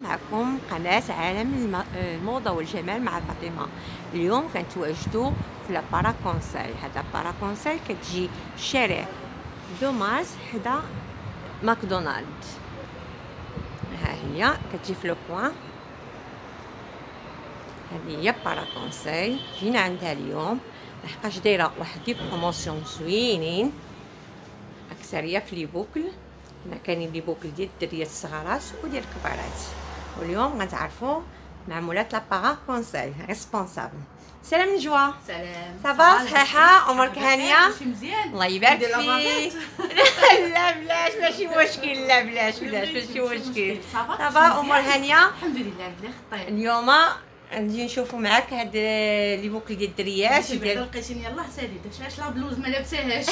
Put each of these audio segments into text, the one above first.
معكم قناة عالم الم- الموضة والجمال مع فاطمة. اليوم كنتواجدوا في la Para Conseil هذا Para Conseil كتجي شارع دوماز حدا ماكدونالد. ها هي كتجي في le point. هذه هي Para Conseil جينا عندها اليوم. لحقاش دايرة واحد des promotions زوينين. أكثرية في les boucles. هنا كاينين les boucles ديال الدريات الصغارات وديال الكبارات. واليوم غنتعرفوا مع مولات la Para Conseil responsable سلام نجوى سلام ça va صحيحه امورك هانيه الله يبارك فيك. لا بلاش ماشي مشكل لا بلاش بلاش ماشي مشكل ça va ça va امور هانيه الحمد لله بلا خطير اليوم غادي نشوفوا معاك هاد les boucles ديال الدريات ديال لقيتيني يلاه سالي داكشي la blouse ما لابساهاش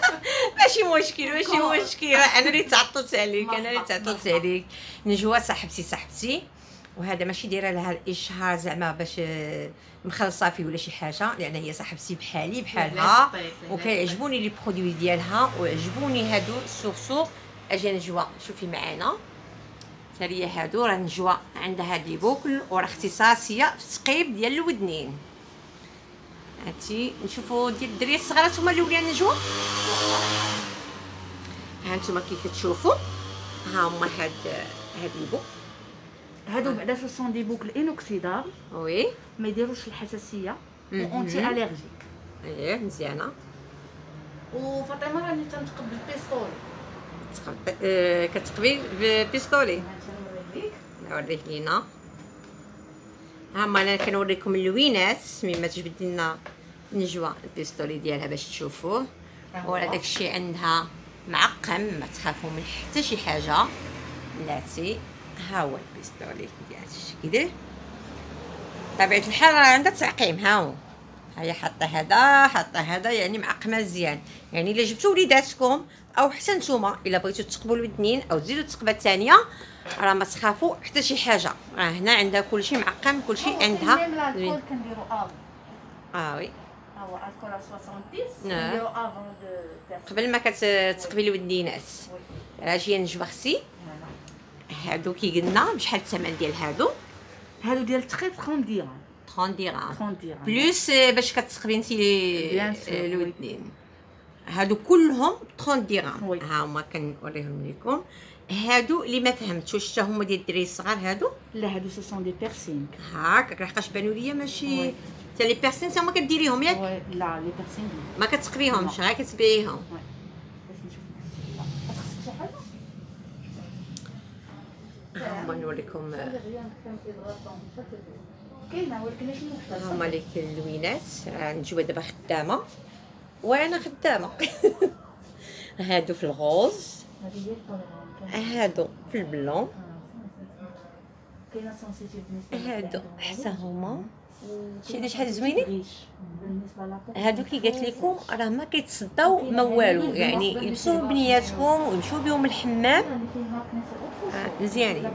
ماشي مشكل ماشي. مشكل. أنا اللي تعطلت عليك أنا اللي تعطلت. عليك. نجوى صاحبتي صاحبتي. وهذا ماشي دايرة لها الاشهار زعما باش آه، مخلصة فيه ولا شي حاجة. لأن هي صاحبتي بحالي بحالها. وكيعجبوني les produits ديالها. وعجبوني هادو surtout. أجي نجوى شوفي معانا. تاليا هادو راه نجوى عندها هاد les boucles وراه اختصاصية في التقيب ديال الودنين. هاتي نشوفوا ديال الدريه الصغيرات هما الاولين نجوى؟ ها أنتم كيف كتشوفوا ها هما هاد هاد ال boucles هادو بعدا ce sont des boucles inoxydables oui. ما يديروش الحساسية. anti-allergique إيه مزيانة. وفاطمة راني تنتقب بال pistolet كتقبي ب pistolet. نوريه لينا. هما أنا كنوريكم اللوينات مما تجبد لنا نجوى ال pistolet ديالها باش تشوفوه. ورا داكشي عندها معقم ما تخافوا من حتى شي حاجة. بلاتي ها هو ال pistolet ديال الشكل طبيعة الحال راه عندها تعقيم. ها هو. هيا حاطة هذا حاطة هذا يعني معقمة مزيان. يعني إلا جبتوا وليداتكم أو حتى نتوما إلا بغيتوا تقبوا الودنين أو تزيدوا التقبه الثانية راه ما تخافوا حتى شي حاجة. راه هنا عندها كلشي معقم كلشي عندها زوين. l'alcool كنديرو avant آه oui. ها هو l'alcool 70 نعم. كنديرو avant de قبل ما كتقبلي الودنينات راه جاية نجبه خصي. هادو كي قلنا بشحال الثمن ديال هادو. هادو ديال التقيب 30 درهم 30 درهم 30 درهم plus باش كتقبلي انت. الودنين. هادو كلهم 30 درهم. ها هما كنوريهم لكم هادو اللي ما فهمتش واش حتى هما ديال الدراري الصغار هادو. لا هادو ce sont des piercings هاك لحقاش بانوا ليا ماشي. حتى les piercings هما كديريهم ياك؟ لا les piercings ما كتقبيهمش غير كتبيعيهم هما نوريكم. هما ليك اللوينات راه نجوى دابا خدامة. وأنا خدامة. هادو في ال rose. هادو في ال blanc. بالنسبة هادو حتى هما. شي شحال زوينين؟ هادو كي قالت لكم راه ما كيتصداو ما والو. يعني يلبسوهم بنياتهم ويمشيو بهم الحمام. أخرى. آه، مزيانين.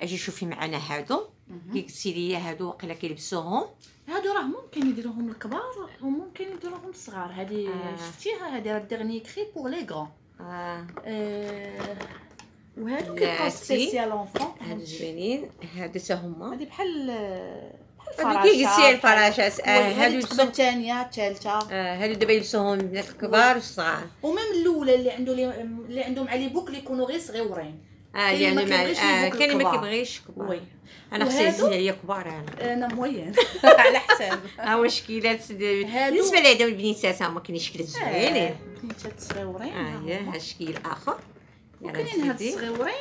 أجي شوفي معنا هادو. كي قلتي لي هادو وقيلا كيلبسوهم. هادو راه ممكن يديروهم الكبار وممكن يديروهم الصغار. هادي آه. شفتيها؟ هادي راه dernier cri pour les grands آه. وهادو لا، كيبقاو سي. سبيسيال اونفون هادو زوينين هادو حتى هما. هادي بحال بحال هادو كي قلتي الفراشات آه هادو يلبسوهم. الثانية الثالثه آه هادو دابا يلبسوهم البنات الكبار والصغار. وميم الأولى اللي عنده لي اللي عندهم على بوك اللي يكونوا غير صغيورين. يعني ما مع كيبغيش آه اللي ما الكبار. كيبغيش كبار. أنا؟ يزيد عليا كبار أنا. أنا موين على حساب. ها مشكلات. بالنسبة لهذا البنيتات هما كاينين شكلات زوينين بنيتات صغيورين آه هي ها شكل آخر. وكاينين هاد. الصغيورين.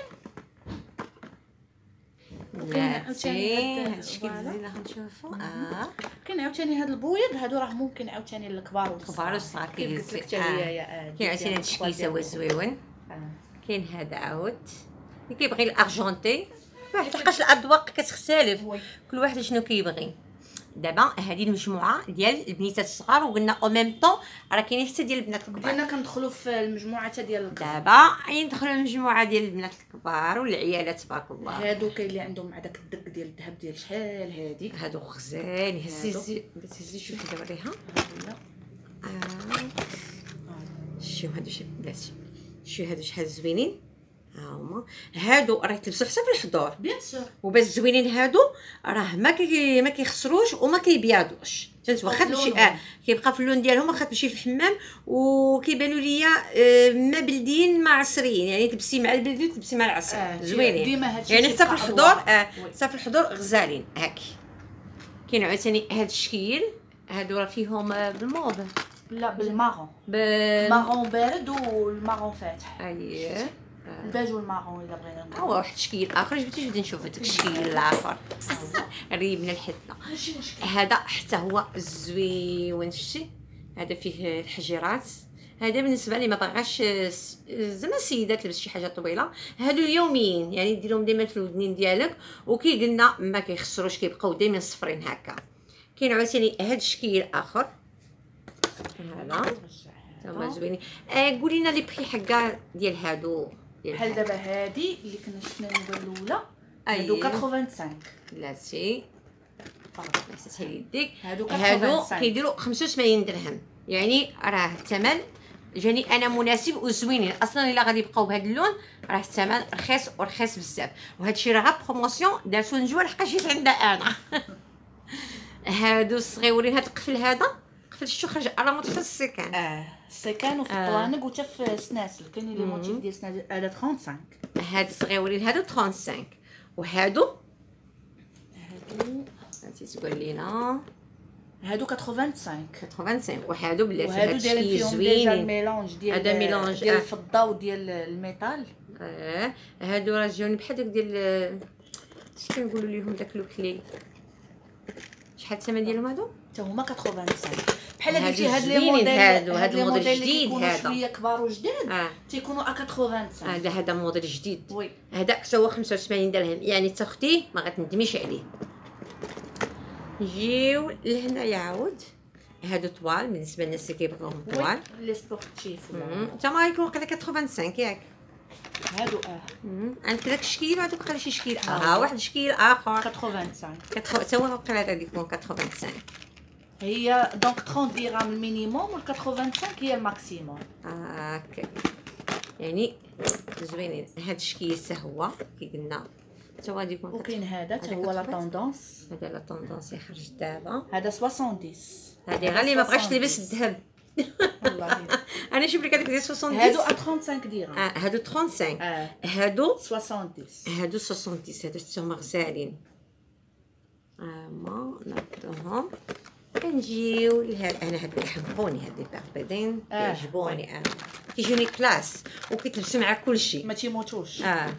الشكل كاين عاوتاني هاد البويض هادو راه ممكن عاوتاني للكبار والصغار. والصغار هي كاين عاوتاني هاد الشكل سوا زويون. آه. كاين هذا عاود. اللي كيبغي ال argenté واحد لحقاش الاذواق كتختلف. كل واحد شنو كيبغي. دابا هذه المجموعة ديال البنيتات الصغار وقلنا au même temps راه كاينين حتى ديال البنات الكبار. بدينا كندخلوا في المجموعة حتى ديال دابا يدخلوا المجموعة ديال البنات الكبار والعيالات تبارك الله. هادو كاين اللي عندهم هذاك الدق ديال الذهب ديال شحال هادي؟ هادو خزان هادو. هزي هزي شوفي دابا ريها آه. شوف هادو شحال بلاتي. شوف هادو شحال زوينين. ها هما هادو راه تلبسو حتى في الحضور. bien sûr. وباش زوينين هادو راه ما كي ما كيخسروش وما كيبيضوش فهمت واخا تمشي. آه كيبقى في اللون ديالهم واخا تمشي في الحمام وكيبانوا ليا آه، ما بلديين ما عصريين. يعني تلبسي مع البلدي وتلبسي مع العصر. آه، زوينين. يعني حتى في الحضور. آه. حتى في الحضور غزالين. هاك. كاين عاوتاني هاد الشكل هادو راه فيهم آه، بالموضة. لا بالمارون بال مارون بارد والمارون فاتح. أييه. الباج والمارون الا بغينا. هو واحد الشكل آخر جبتي جبت نشوف هذاك الشكل الآخر. ريبنا الحدنا مشكل. هذا حتى هو زويون شتي هذا فيه الحجرات هذا بالنسبة لي ما بغاش س- زعما السيدات تلبس شي حاجة طويلة. هادو يوميين يعني ديرهم ديما في الودنين ديالك. وكي قلنا ما كيخسروش كيبقاو ديما صفرين هكا. كاين عاوتاني هاد الشكل آخر. هذا. هما زوينين. آه قولي لنا لي بري حكا ديال هادو. بحال هادو. دابا هادي اللي كنا شفنا الموبايل الأولى؟ هادو أييه. 85 بلاتي يديك. هادو هادو 85 كيديروا 85 درهم. يعني راه الثمن جاني أنا مناسب وزوينين أصلا إلا غادي يبقاو بهذا اللون راه الثمن رخيص ورخيص بزاف. وهذا الشيء راه بروموسيون دارتو نجوى لحقاش جيت عندها أنا. هادو الصغيورين هاد القفل هذا قفل الشو خرج على مطفى السكان. آه السكان وفي آه. الطوانق وتا في سناسل كاين les. motifs ديال سناسل هذا 35 هاد الصغيورين هادو 35 وهادو؟ هادو انتي تقول لينا. هادو 85 85 وهادو بلاتي وهادو هاد دايرين فيهم déjà ال mélange ديال هذا mélange، ديال آه. الفضة وديال ال métal. آه. هادو راه جاوني بحال داك ديال اش كنقولوا ليهم داك لوكلي شحال الثمن ديالهم هادو؟ حتى هما 85 بحال هادو قلتي هاد les modèles هادو، هاد هاد les ال modèle modèle اللي جديد كيكونوا هذا. شوية كبار وجداد آه. تيكونوا ا 85 هذا هذا موديل جديد. oui. هذا حتى هو 75 درهم. يعني تاختي ما غتندميش عليه. نجيو لهنايا عاود هادو طوال بالنسبة للناس اللي كيبغيوهم طوال. les sportives. انت ما يكون قلك 85 ياك. هادو آه. عندك داك الشكل وهذا بقى شي شكل آه. آه واحد الشكل آخر. 85 كتخ- حتى هو بقى هذا يكون 85 هي donc 30 درهم ال minimum وال 85 هي ال maximum هكا يعني زوينين. هاد الشكل حتى هو كي قلنا. حتى هو غادي يكون وكاين هذا حتى هو لا؟ tendance هذا la tendance يخرج دابا. هذا 70 هادي غير اللي ما بغاش تلبس الذهب. والله أنا نشوف لك هذيك ديال 70 هادو ا 35 درهم آه هادو 35 آه. هادو 70 هادو 70 هادو حتى هما غزالين. هما ناخذوهم كنجيو لهاد أنا هادو كيحبوني هاد لي باربيدين آه، كيعجبوني آه. كيجوني كلاس وكيتلبسوا مع كلشي. ما تيموتوش. آه.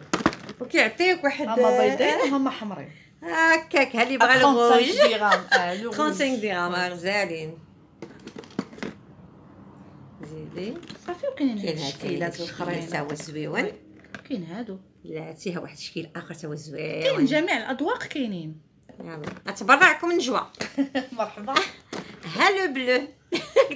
وكيعطيك واحد هما بيضين وهما حمرين. هكاك ها اللي ا بغى 35 الغوج درهم آه لو 35 درهم آه، غزالين زيدي. صافي وكاينين هاد كاين هاد الشكيلات الاخرين تا هو زويون. كاين هادو. بلاتي ها واحد الشكل آخر تا هو كاين زويون جميع الأذواق كاينين. يلا. اتبرعكم نجوى مرحبا. ها le bleu.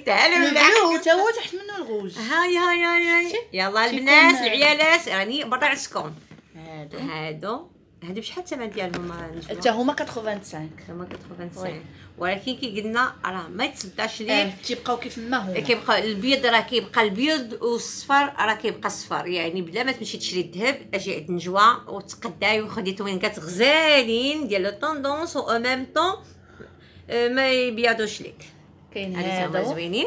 ها le bleu. حتى هو تحت منه الغوج. هاي هاي هاي هاي. يلا تيكون- البنات العيالات راني برعتكم هادو. هادو. هادو بشحال الثمن ديالهم حتى هما 85 هما oui. 85 ولكن كي قلنا راه ما يتصداش ليه؟ آه تيبقاو كيف ما هما. كيبقى البيض راه كيبقى البيض والصفر راه كيبقى الصفر. يعني بلا ما تمشي تشري الذهب أجي عند نجوى وتقداي وخدي توينكات غزالين ديال la tendance و même temps ما يبيضوش لك كاين هادو. زوينين.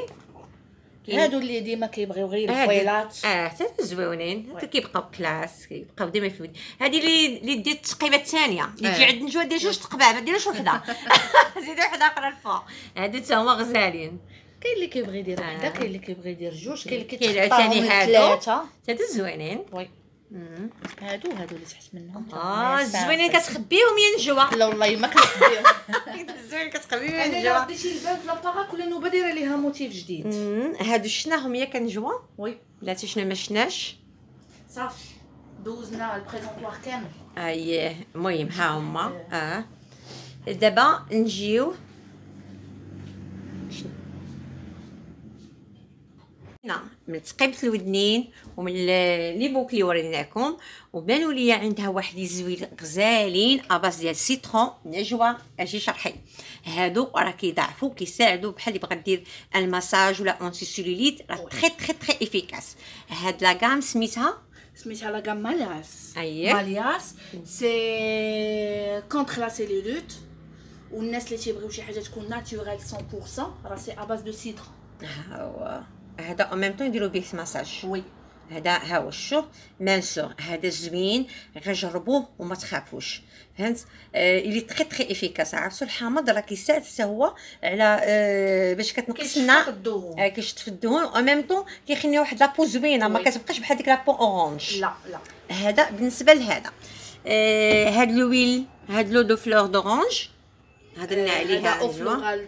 هادو اللي ديما كيبغيو غير الفويلات آه حتى زوينين oui. كيبقاو classe كيبقاو ديما في هادي اللي اللي دير التقيبة الثانية اللي تجي آه. عند نجوى دير جوج تقبع ما ديروش وحدة زيدي وحده أخرى الفوق هادو تا هما غزالين كاين اللي كيبغي يدير آه. وحده كاين اللي كيبغي يدير جوج كاين اللي كاين كيتقطعهم عاوتاني هادو. ثلاثة هادو زوينين oui. هادو هادو اللي تحت منهم. آه زوينين كتخبيهم يا نجوى. لا والله ما كنخبيهم. زوين كتخبيهم يا أنا نجوى. رديتي الباب في l'apparat كل نوبه دايره ليها motif جديد. هادو شناهم ياك نجوى؟ oui. بلاتي شنو ما شناش؟ صافي. دوزنا ال présentoir كامل. اييه المهم ها هما. آه. دابا نجيو شنو؟ هنا من تقيبة الودنين ومن لي بوك اللي وريناكم. وبانوا لي عندها واحد زوين غزالين à base ديال ال citron نجوى أجي شرحي. هادو راه كيضاعفوا كيساعدوا بحال اللي بغات دير المساج ولا anti-cellulite راه. très très très efficace هاد la gamme سميتها؟ سميتها la gamme مالياس. أيه. مالياس. c'est contre la cellulite والناس اللي تيبغيو شي حاجة تكون naturelle 100% راه c'est à base de citron هذا أو ميم طون يديروا به مساج oui هذا ها هو الشوف minceur هذا زوين غير جربوه وما تخافوش. فهمت؟ آه اللي très très efficace عرفتوا الحامض راه كيساعد حتى هو على آه باش كتنقص لنا. الدهون. آه كيشطف الدهون. أو ميم طون كيخلي واحد la peau زوينة. ما. كتبقاش بحال ديك la peau orange لا لا. هذا بالنسبة لهذا. آه هاد l'huile هاد l'eau de fleur d'orange هضرنا عليها هذا أو أيوة. فلورال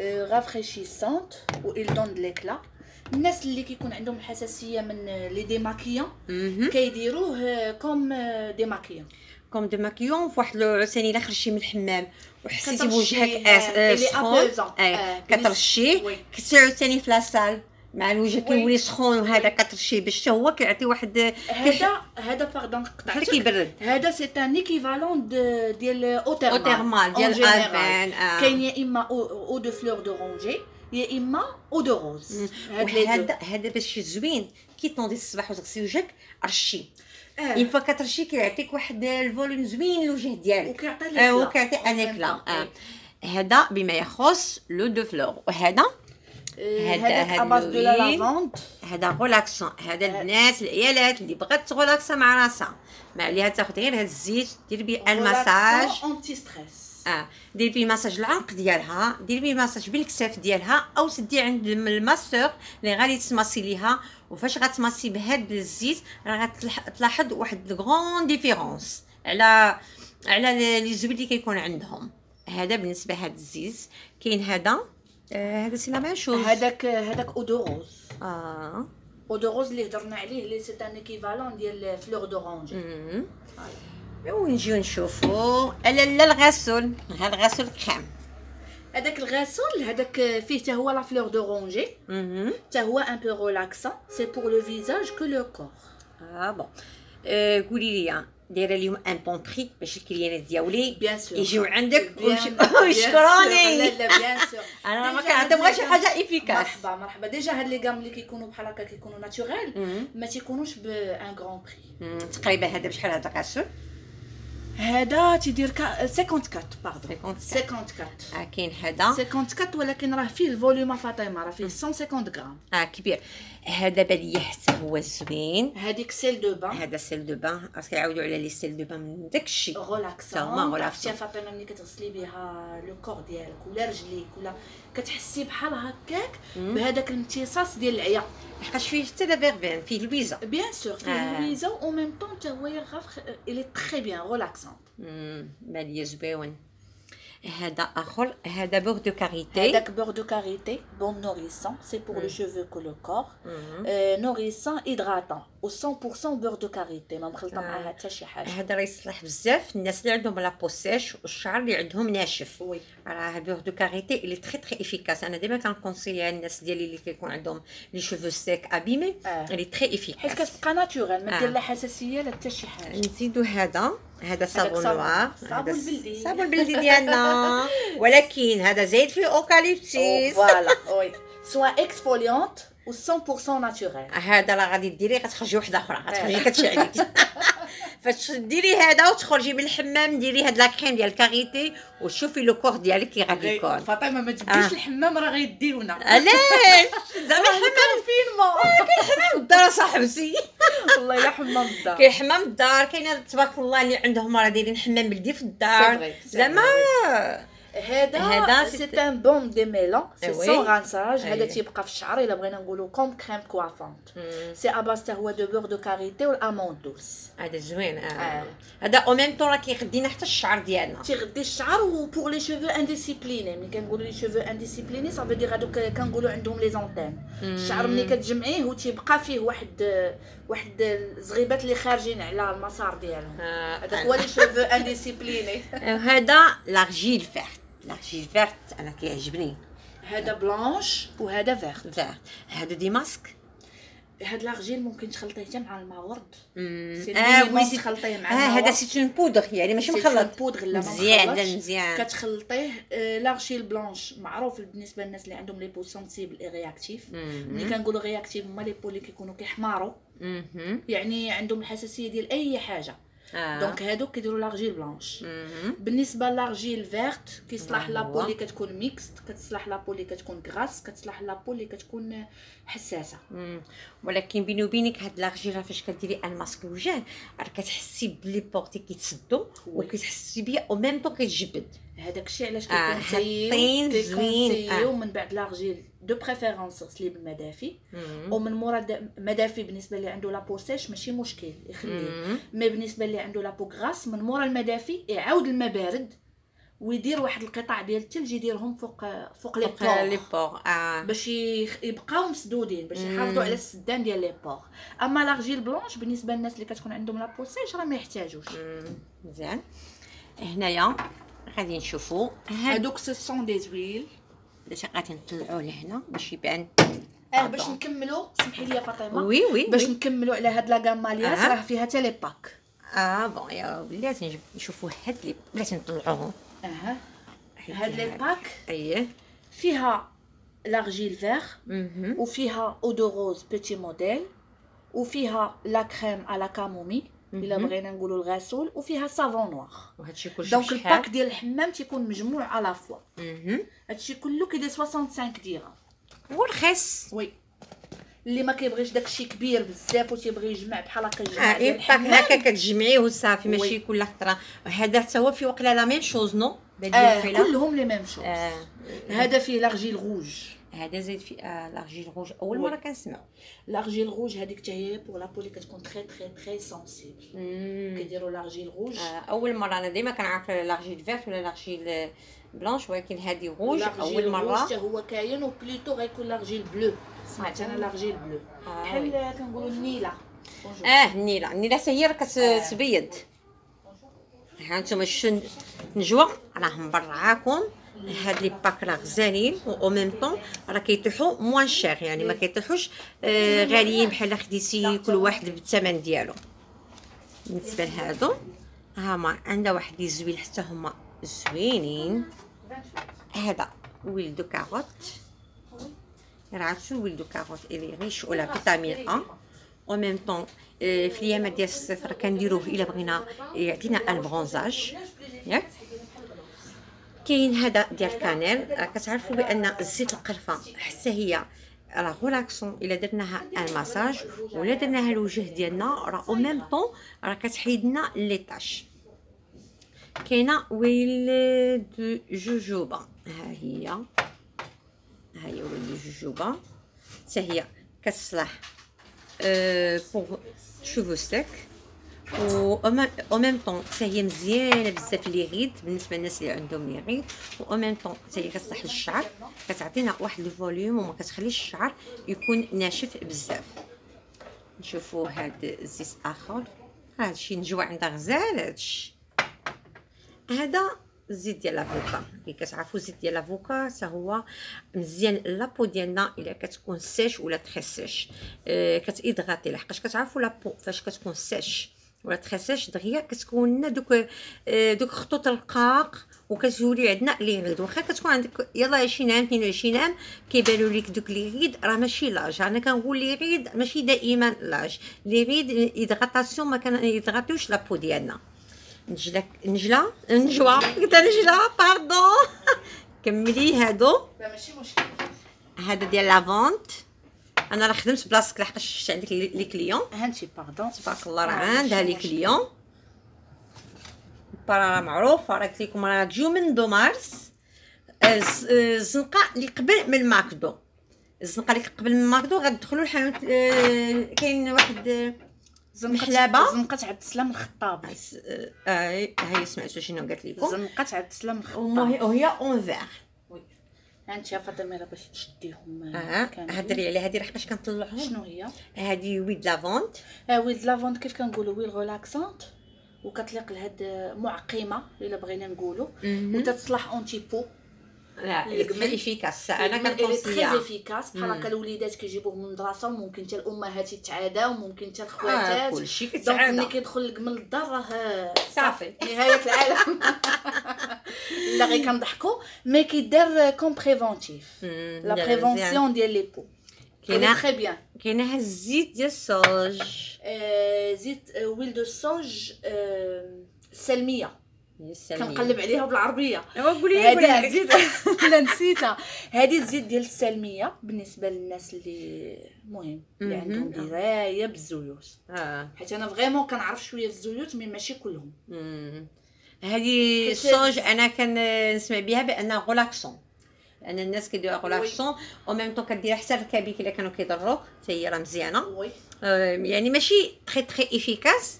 دورونجي اييه رافريشيسونت و il donne de l'éclat الناس اللي كيكون عندهم الحساسية من les démaquillants. كيديروه comme démaquillant comme démaquillant فواحد لو ثاني الا خرجتي من الحمام وحسيتي بوجهك آه، آه،. آه، آه، كترشيه. كتسيرو ثاني في la salle مع الوجه. كيولي سخون وهذا كترشيه باش هو كيعطي واحد هذا هذا pardon قطعتك. كيبرد. هذا c'est un équivalent ديال eau eau thermale thermale ديال الفان آه. كاين يا إما eau de fleur d'oranger يا إما eau de rose de وهذا هذا باش زوين. كي تنوضي الصباح وتغسلي وجهك رشي. une fois كترشي كيعطيك واحد ال volume زوين للوجه ديالك. وكيعطي آه، وكيعطي un éclat آه. هذا بما يخص l'eau de fleur وهذا هذا- هذا à base de la. lavande هذا relaxant هذا البنات العيالات اللي بغات تغولاكسا مع راسها. ما عليها تاخذ غير هذا الزيت. دير بيه المساج. انتي stress آه. دير بيه مساج العنق ديالها. دير بيه مساج بالكتاف ديالها. أو سدي عند الم- ال masseur اللي غادي تماسي ليها. وفاش غتماسي بهذا الزيت راه غتلاحظ واحد grande différence على على les huiles اللي كيكون عندهم. هذا بالنسبة هذا الزيت. كاين هذا. هذا c'est la même chose. هذاك هذاك eau de rose آه. eau de rose اللي هضرنا عليه اللي c'est un équivalent ديال fleur d'orange مم. ونجيو نشوفو. لا لا الغسول. هذا الغسول كريم هذاك الغسول هذاك فيه حتى هو la fleur d'oranger. حتى هو un peu relaxant c'est pour le visage que le corps آه bon آه، قولي لي. دايره اليوم un bon prix باش الكليانات sûr يجيو عندك. ويشكروني لا لا bien sûr أنا ما Déjà, كنعطيوهاش هاد حاجة لي efficace. مرحبا مرحبا. déjà هاد les gammes اللي كيكونوا بحال هكا كيكونوا naturelles. ما تيكونوش بان grand prix. تقريبا هذا بشحال هذا غسول هذا تيدير كا- 54 pardon 54. 54 آه كاين هذا. 54 ولكن راه فيه ال volume فاطمه راه فيه 150 غرام. آه كبير. هذا بان لي حتى هو زوين. هذيك sel de bain. هذا sel de bain. راه كيعاودوا على les sels de bain من داك الشيء تا هما relaxant يا فاطمه ملي كتغسلي بها le corps ديالك ولا رجليك ولا كتحسي بحال هكاك. بهذاك الامتصاص ديال العيا لحقاش فيه حتى la verveine فيه لويزا bien sûr فيه. لويزا و même temps حتى هو يغاف il est très bien relaxant مم، بالي زوين هذا اخر هذا beurre de karité هذاك beurre de karité bon nourrissant c'est pour le cheveux que le corps nourrissant hydratant و 100% beurre de karité ما مخلطه آه. معاها حتى شي حاجة. هذا راه يصلح بزاف. الناس اللي عندهم la peau sèche والشعر اللي عندهم ناشف. oui. راه beurre de karité اللي très très efficace أنا ديما كن conseiller الناس ديالي اللي كيكون عندهم les cheveux secs abîmés آه. اللي très حيت efficace كتبقى naturelle ما آه. دير لا حساسية لا حتى شي حاجة. نزيدو هذا. هذا صابون. noir صابون البلدي. صابون البلدي ديالنا. ولكن هذا زايد فيه eucalyptus voilà oui soit exfoliante و 100% naturel هذا راه غادي ديري غتخرجي وحدة أخرى غتخرجي آه. كتشعلي فاش ديري هذا وتخرجي من الحمام ديري هاد la crème ديال karité وشوفي le corps ديالك كي غادي يكون. فاطمة ما آه. تجبديش الحمام راه غيديرونا. علاش زعما الحمام. فين الدار صاحبتي. والله الا حمام الدار. كاين حمام الدار كاين تبارك الله اللي عندهم راه دايرين حمام بلدي في الدار. زعما هذا هذا هذا c'est- un bon démêlant c'est. sans rinçage. هذا تيبقى في الشعر الا بغينا نقولوا comme crème coiffante c'est à base euh de beurre de karité و l'amande douce هذا زوين. هذا au même temps راه كيغدينا حتى الشعر ديالنا تيغدي الشعر و pour les cheveux indisciplinés ملي كنقولوا les cheveux indisciplinés صافي دير هذوك كنقولوا عندهم les antennes الشعر ملي كتجمعيه وتيبقى فيه واحد واحد الزغيبات اللي خارجين على المسار ديالهم هذاك هو les cheveux indisciplinés هذا l'argile verte l'argile verte أنا كيعجبني. هذا blanche وهذا verte verte هذا des masques هاد l'argile ممكن تخلطيه حتى مع الماورد سي آه وي سي تخلطيه مع آه هذا. c'est une poudre يعني ماشي c'est مخلط. بودغ لا مزيان. لا مزيان. كتخلطيه آه، l'argile blanche معروف بالنسبة للناس اللي عندهم les peaux sensibles et réactives ملي كنقولوا réactives هما les peaux اللي كيكونوا كيحماروا. يعني عندهم الحساسية ديال أي حاجة. آه donc هادوك كيديروا l'argile blanche. بالنسبة l'argile verte كيصلح la peau euh؟ اللي كتكون mixte كتصلح la peau اللي كتكون grasse كتصلح la peau اللي كتكون حساسة مم. ولكن بيني وبينك هاد l'argile راه فاش كديري un masque الوجه راه كتحسي بلي les pores كيتسدوا. وكتحسي بيا أو ميم طون كيتجبد هذاك الشيء علاش آه، حاطين زوين. آه. من بعد l'argile de préférence غسليه بالمدافي. ومن مورا مدافي بالنسبة اللي عنده la peau sèche ماشي مشكل يخليه. mais بالنسبة اللي عنده la peau grasse من مورا المدافي يعاود الماء بارد ويدير واحد القطع ديال الثلج يديرهم فوق فوق les فوق les pores pores باش يبقاو مسدودين باش. يحافظوا على السدان ديال les pores أما l'argile blanche بالنسبة للناس اللي كتكون عندهم la peau sèche راه ما يحتاجوش. مزيان هنايا غادي نشوفوا هاد هادوك ce sont des huiles باش غادي نطلعوه لهنا باش يبان. آه باش. نكملوا سمحي لي فاطمة. oui oui باش oui. نكملوا على هاد la gamme مالياس أها. راه فيها تا les packs. آه bon يا بلاتي نشوفوا هاد les بلاتي نطلعوهم أها. هاد les packs. اييه فيها l'argile verte مهم. وفيها eau de rose petit modèle وفيها la crème à la camomille إلا. بغينا نقولوا الغسول وفيها savon noir وهادشي كلشي donc ال pack ديال الحمام تيكون مجموع à la fois. هادشي كله كيدير 65 درهم ورخيص oui. اللي ما كيبغيش داكشي كبير بزاف وتيبغي يجمع بحال هكا آه الجماع ديال إيه pack الحمام. هكا كتجمعيه وصافي ماشي. كل خطرة. هذا حتى هو في وقيلا la même chose non آه وقيلا. كلهم les mêmes choses آه. هذا فيه l'argile rouge هذا زايد في آه l'argile rouge أول. مرة كنسمع. l'argile rouge هذيك حتى هي pour la peau اللي كتكون très très très sensible. كيديروا l'argile rouge آه، أول مرة أنا ديما كنعرف l'argile verte ولا l'argile blanche ولكن هذه روج أول مرة. حتى هو كاين و bientôt غيكون l'argile bleue سمعت أنا l'argile bleue آه، بحال oui. كنقولوا النيلة. آه النيلة. النيلة حتى هي راه كتبيض ها أنتم شن نجوى؟ راه مبرعاكم هاد les packs راه غزالين و même temps راه كيطيحوا moins cher يعني ما كيطيحوش آه غاليين بحال خديتي كل واحد بالثمن ديالو. بالنسبة لهادو ها ما عندها واحد les huiles حتى هما زوينين. هذا huile de carotte. راه huile de carotte اللي riche en vitamine A. au même temps في الايامات ديال الصيف راه كنديروه إلا بغينا يعطينا ال bronzage. ياك؟ كاين هذا ديال cannelle راه كتعرفوا بأن زيت القرفة حتى هي راه relaxant إلا درناها الماساج ولا درناها الوجه ديالنا راه au même temps راه كتحيد لنا les taches. كاينة huile de jojoba ها هي. ها هي huile de jojoba حتى هي كتصلح pour cheveux secs و au même temps حتى هي مزيانه بزاف les rides بالنسبة للناس اللي عندهم les rides و au même temps حتى هي كتصلح للشعر. كتعطينا واحد ال volume وما كتخليش الشعر يكون ناشف بزاف. نشوفوا هاد الزيت اخر هادشي نجوى عندها غزال هادشي هذا الزيت ديال l'avocat. كي كتعرفوا الزيت ديال l'avocat حتى هو مزيان. la peau ديالنا إلا كتكون sèche ولا très sèche آه كت hydrater لحقاش. كتعرفوا la peau فاش كتكون sèche ولا très sèche دغيا كتكون لنا دوك آه دوك خطوط رقاق وكتولي عندنا les rides واخا كتكون عندك يلا 20 عام 22 عام كيبانوا لك دوك les rides راه ماشي l'âge. أنا كنقول les rides ماشي دائما l'âge. لي غيد ايدغاتاسيون ما كن hydrater يوش la peau ديالنا. نجلة نجلة نجوى قلت نجلة pardon كملي هادو. لا ماشي مشكل. هذا ديال lavande أنا راه خدمت بلاصتك لحقاش شفت عندك les les clients هانتي pardon تبارك الله راه عندها les clients راه معروف راه قلت لكم راه تجيو من دو مارس. آه، آه، الزنقه اللي قبل من الماكدو الزنقة اللي قبل من الماكدو غتدخلوا الحانوت آه، كاين واحد محلابة؟ زنقة عبد السلام الخطابي آه، آه، هاي سمعتوا شنو قالت لكم؟ زنقة عبد السلام الخطابي هي وهي اون هانتي يا فاطمة راه باش تشديهم آه. هضري على هذه لحقاش كنطلعهم؟ شنو هي؟ هذه huile de lavande آه huile lavande كيف كنقولوا؟ huile relaxante وكتليق لهاد معقمة إلا بغينا نقولوا. وتتصلح anti-poux très efficace أنا كن conseiller efficace بحال هكا الوليدات كيجيبوه من المدرسة وممكن حتى الأمهات يتعاداو وممكن حتى آه الخواتات. كلشي donc كتعادى ملي كيدخل للدار راه صافي. نهاية العالم. لا غير كنضحكوا mais كيدار comme préventif la prévention ديال les poux كاينة très bien كاينة الزيت ديال ال sauge. آه، زيت آه، huile de sauge آه، سلميه. كنقلب عليها بالعربية. ايوا قولي لي هذه الزيت لا نسيتها. هذه الزيت ديال السلمية بالنسبة للناس اللي المهم اللي. عندهم دراية بالزيوت. آه. حيت أنا vraiment كنعرف شوية في الزيوت mais ماشي كلهم. هذه ال sauge أنا كنسمع بها بأنها relaxante لأن الناس كيديروها غولاكسون أو ميم طون كديرها حتى الكبيك إلا كانوا كيضروك. حتى هي راه مزيانة. آه، يعني ماشي très très efficace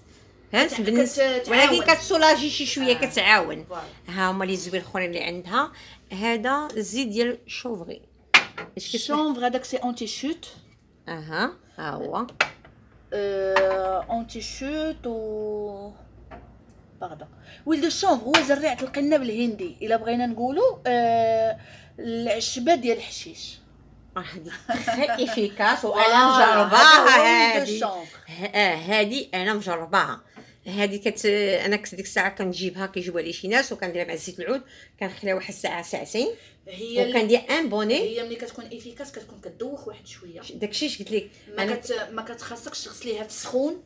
فهمت بالنسبة. ولكن كت soulager شي شوية آه. كتعاون. ها هما les huiles الاخرين اللي عندها. هذا الزيت ديال كيسمى ال chanvre هذاك c'est anti-chute أها ها هو. anti-chute و pardon huile de chanvre هو زريعة القنب الهندي إلا بغينا نقولوا آه، العشبة ديال الحشيش. آه، très efficace وأنا مجرباها chanvre. آه هذه أنا مجرباها. هذه كت أنا كنت ديك الساعة كنجيبها كيجيبوها لي شي ناس وكنديرها مع زيت العود كنخليها واحد الساعة ساعتين. هي وكندير un bonnet. هي ملي كتكون efficace كتكون كدوخ واحد شوية. داكشي اش قلت لك. ما أنا- كت ما كتخصكش تغسليها في السخون.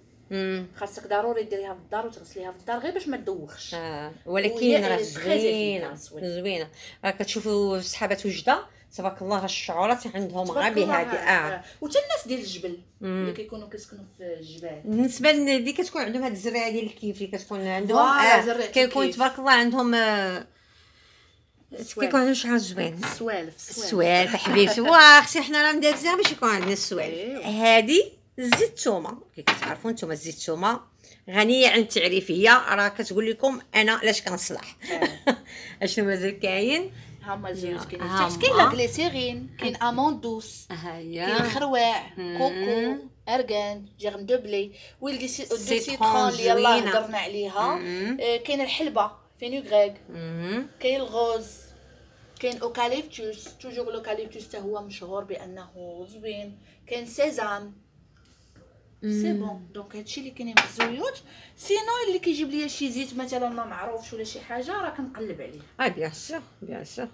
خاصك ضروري ديريها في الدار وتغسليها في الدار غير باش ما تدوخش آه. ولكن راه زوينة زوينة. راه كتشوفوا صحابات وجدة تبارك الله راه الشعورات عندهم غير بهذه آه. وتا الناس ديال الجبل. اللي كيكونوا كيسكنوا في الجبال. بالنسبة اللي كتكون عندهم هاد الزريعه ديال الكيف اللي كتكون عندهم آه كيكون. تبارك الله عندهم آه. كيكون عندهم شعر زوين السوالف السوالف حبيبتي. واه خصي حنا راه مدابزين باش يكون عندنا السوالف. إيوا. هذه زيت الثومه كي كتعرفوا نتوما زيت الثومه غنية عن التعريف. هي راه كتقول لكم أنا علاش كنصلح. أشنو مازال كاين؟ هما الزيوت كاينين هما. تحت كاين la glycérine كاين amande douce ها كاين مم. coco argan germe de blé huile de ci- de citron اللي يلاه. هضرنا عليها. آه، كاين الحلبة fenugrec مم. كاين ال rose كاين eucalyptus toujours ال eucalyptus حتى هو مشهور بأنه زوين كاين sésame c'est bon donc هادشي اللي كاينين في الزيوت sinon اللي كيجيب ليا شي زيت مثلا ما معروفش ولا شي حاجة راه كنقلب عليه. آه bien sûr bien sûr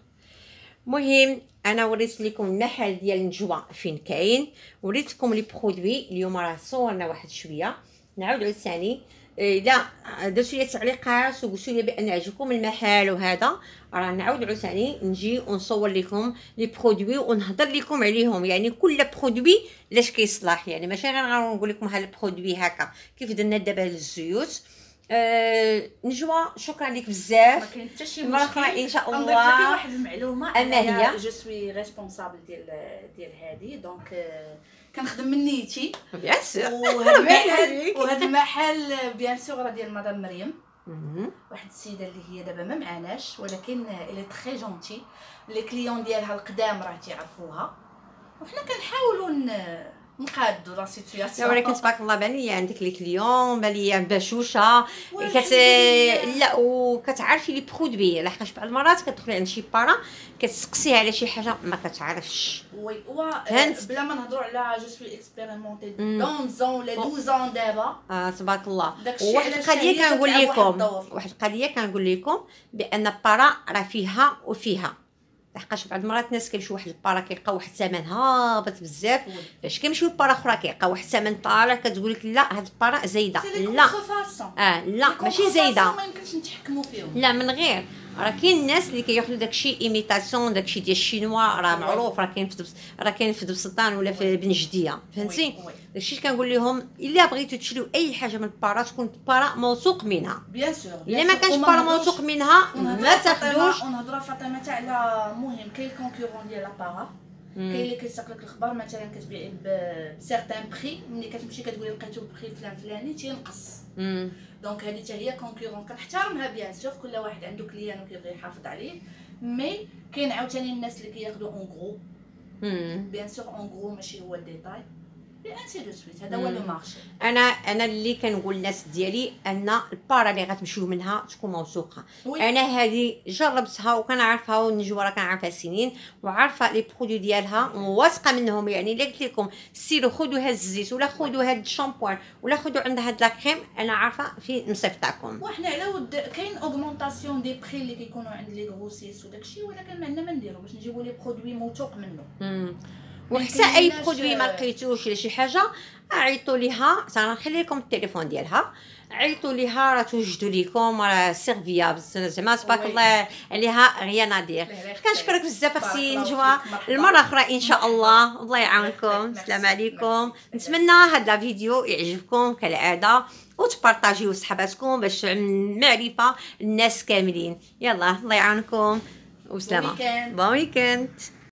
مهم أنا وريت لكم المحل ديال نجوى فين كاين. وريتكم les produits. اليوم راه صورنا واحد شوية. نعاود عاوتاني. اذا درتوا لي تعليقات وقلتوا لي بأن عجبكم المحل وهذا. راه نعاود عاوتاني نجي ونصور لكم les produits ونهضر لكم عليهم. يعني كل produit لاش كيصلح؟ يعني ماشي غير نقول لكم هذا ال produit هكا. كيف درنا دابا للزيوت آه نجوى شكرا لك ما بزاف كاين حتى شي مشكل. إن شاء الله. واحد المعلومة أما هي؟ je suis responsable ديال ديال هادي. donc آه، كنخدم من نيتي bien sûr وهذا المحل. وهذا المحل bien sûr راه ديال مدام مريم. واحد السيدة اللي هي دابا ما معاناش ولكن elle est très gentille les clients ديالها القدام راه تيعرفوها. وحنا كنحاولوا ن- نقادوا la la situation ولكن تبارك الله بان لي عندك les clients بان لي بشوشة كت. لا وكتعرفي les produits لحقاش بعض المرات كتدخلي عند شي para كتسقسيها على شي حاجة ما كتعرفش oui و فهمت؟ بلا ما نهضروا على je suis expérimentée. d'onze ans ولا 12 ans دابا آه تبارك الله واحد القضية كنقول لكم. واحد القضية كنقول لكم بأن para راه فيها وفيها لحقاش بعض المرات الناس كيمشيو واحد ال para كيلقاو واحد الثمن هابط بزاف. فاش كيمشيو ل para أخرى كيلقاو واحد الثمن طالع كتقول لك لا هاد ال para زايدة. لا. آه لا ماشي زايدة. ما يمكنش نتحكموا فيهم. لا من غير. راه كاين الناس اللي كياخذوا داكشي imitation داكشي ديال الشينوا راه. معروف راه كاين في دبس راه كاين في دبسطان ولا في. بن جدية فهمتي. داكشي اللي كنقول لهم إلا بغيتو تشريو أي حاجة من ال para تكون para موثوق منها. bien sûr إلا ما كانش para موثوق منها ما تاخذوش ونهضروا فاطمه تاع على مهم كاين ال concurrent ديال la para كاين اللي كيساق لك الخبر مثلا كتبيع ب certain prix ملي كتمشي كتقولي لقيتو بخي فلان فلاني تينقص. donc هذه حتى هي concurrent كنحترمها bien sûr كل واحد عنده clients وكيبغي يحافظ عليه mais كاين عاوتاني الناس اللي كياخذوا en gros. bien sûr en gros ماشي هو ال détail. de suite هذا هو مم. le marché. أنا أنا اللي كنقول للناس ديالي أن ال para اللي غتمشيو منها تكون موثوقة. أنا هذه جربتها وكنعرفها والنجوى راه كنعرفها سنين وعارفة les produits ديالها واثقه منهم. يعني إلا قلت لكم سيروا خذوا هاد الزيت ولا خذوا هاد الشامبوان ولا خذوا عند هاد la crème أنا عارفة فين صيفطاكم وحنا على ود كاين augmentation des prix اللي كيكونوا عند les grossistes وداكشي ولكن عندنا ما نديرو باش نجيبو les produits موثوق منه. وحتى أي produit ما لقيتوش ولا شي حاجة عيطوا ليها. صراحة نخلي لكم التليفون ديالها. عيطوا ليها راه توجدوا ليكم راه serviable زعما تبارك. الله عليها غيان ادير كنشكرك بزاف أختي نجوى. المرة أخرى إن شاء الله. الله يعاونكم. السلام عليكم. نتمنى هذا الفيديو يعجبكم كالعادة. وتبارطاجيو صحباتكم باش معرفة الناس كاملين. يلا الله يعاونكم. وبسلامه. بون ويكند